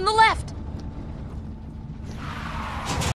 On the left!